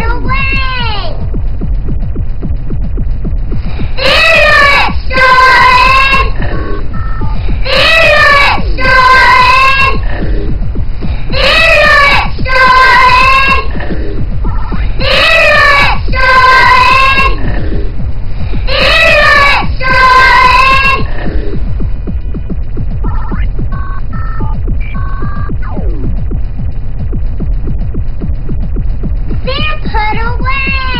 run away! Put away!